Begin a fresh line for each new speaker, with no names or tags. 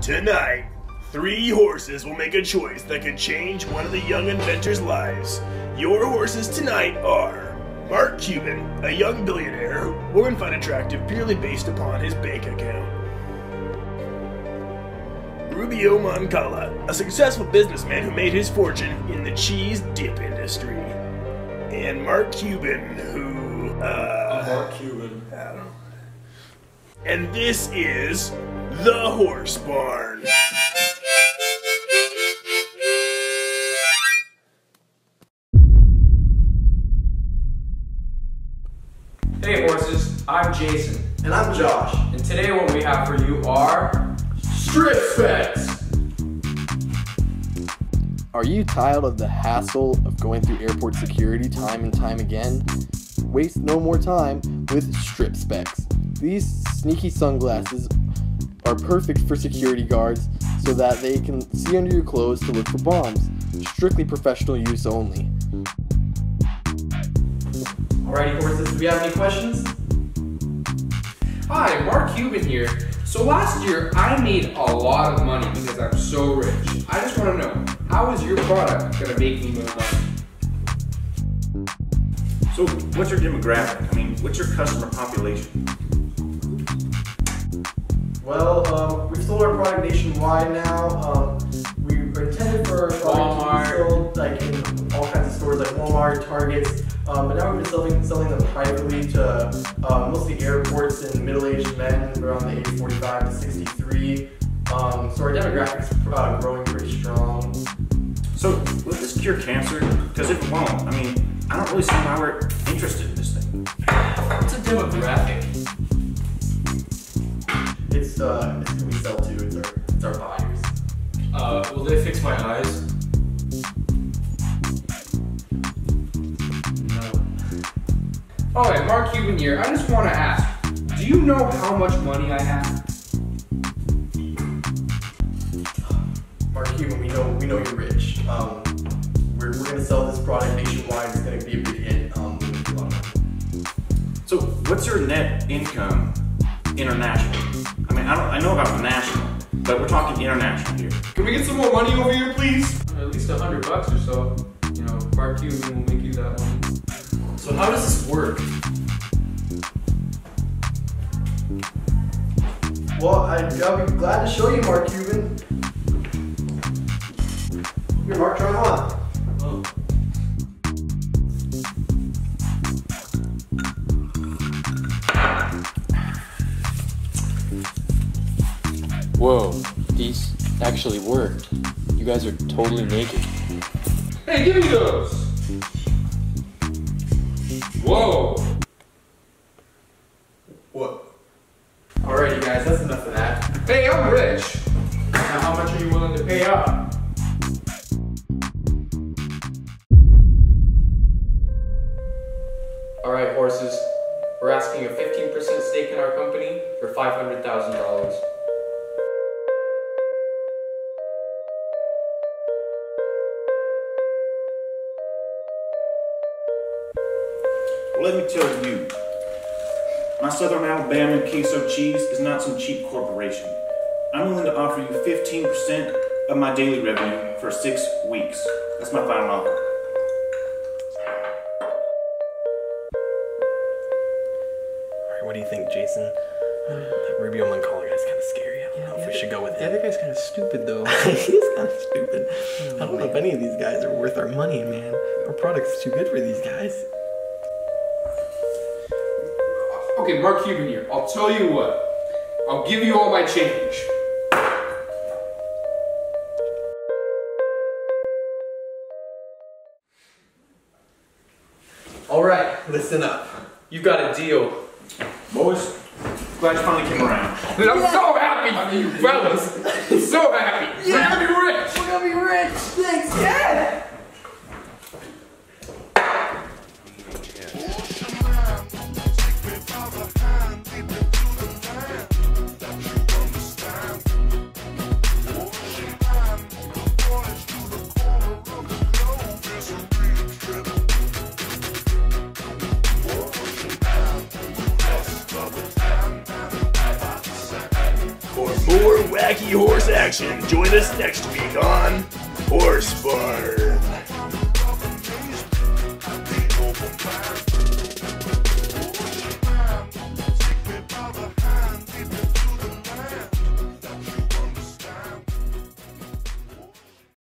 Tonight, three horses will make a choice that could change one of the young inventors' lives. Your horses tonight are Mark Cuban, a young billionaire who women find attractive purely based upon his bank account. Rubio Moncala, a successful businessman who made his fortune in the cheese dip industry. And Mark Cuban, who, uh.
Mark Cuban.
I don't know. And this is The Horse Barn.
Hey horses, I'm Jason,
And I'm Josh.
and today what we have for you are strip specs.
Are you tired of the hassle of going through airport security time and time again? Waste no more time with Strip Specs. These sneaky sunglasses are perfect for security guards so that they can see under your clothes to look for bombs. Strictly professional use only.
Alrighty horses, do we have any questions? Hi, Mark Cuban here. So last year I made a lot of money because I'm so rich. I just want to know, how is your product gonna make me more money?
So, what's your demographic? I mean, what's your customer population?
Well, um, we've sold our product nationwide now. Um, we intended for our product
Walmart.
to be sold like in all kinds of stores like Walmart, Targets. Um, but now we've been selling, selling them privately to uh, mostly airports and middle-aged men around the age 45 to 63. Um, so our demographics uh, growing pretty strong.
So, will this cure cancer? Because if it won't, I mean, I don't really see why we're interested in this thing.
It's a demographic?
It's uh, it's who we sell to. It's our it's our buyers.
Uh, will they fix my eyes? No. Alright, Mark Cuban here. I just want to ask, do you know how much money I have?
Mark Cuban, we know we know you're rich. Um, we're, we're gonna sell this product nationwide. It's gonna be a big hit. Um, we'll make a lot of money.
So, what's your net income internationally? I don't, I know about national, but we're talking international here.
Can we get some more money over here, please? At least a hundred bucks or so. You know, Mark Cuban will make you that money.
So how does this work? Well, I, I'll be glad to show you, Mark Cuban. Here, Mark, try them on. Oh.
Whoa, these actually worked. You guys are totally naked.
Hey, give me those! Whoa!
What? Alright, you guys, that's enough of that.
Hey, I'm rich! Now, how much are you willing to pay up? Alright, horses. We're asking a 15% stake in our company for $500,000.
Let me tell you, my Southern Alabama queso cheese is not some cheap corporation. I'm willing to offer you 15% of my daily revenue for six weeks. That's my final offer.
Alright, what do you think, Jason? That Rubio Moncala guy's kind of scary. I don't know if we should go with
The
him.
other guy's kind of stupid though.
He's kind of stupid. I don't know if any of these guys are worth our money, man. Our product's too good for these guys.
Okay, Mark Cuban here. I'll tell you what. I'll give you all my change.
Alright, listen up. You've got a deal.
Boys, glad you finally came around.
Dude, I'm so happy for you fellas. So happy. We're gonna be rich.
We're gonna be rich! Thanks, yeah!
For more wacky horse action. Join us next week on Horse Farm.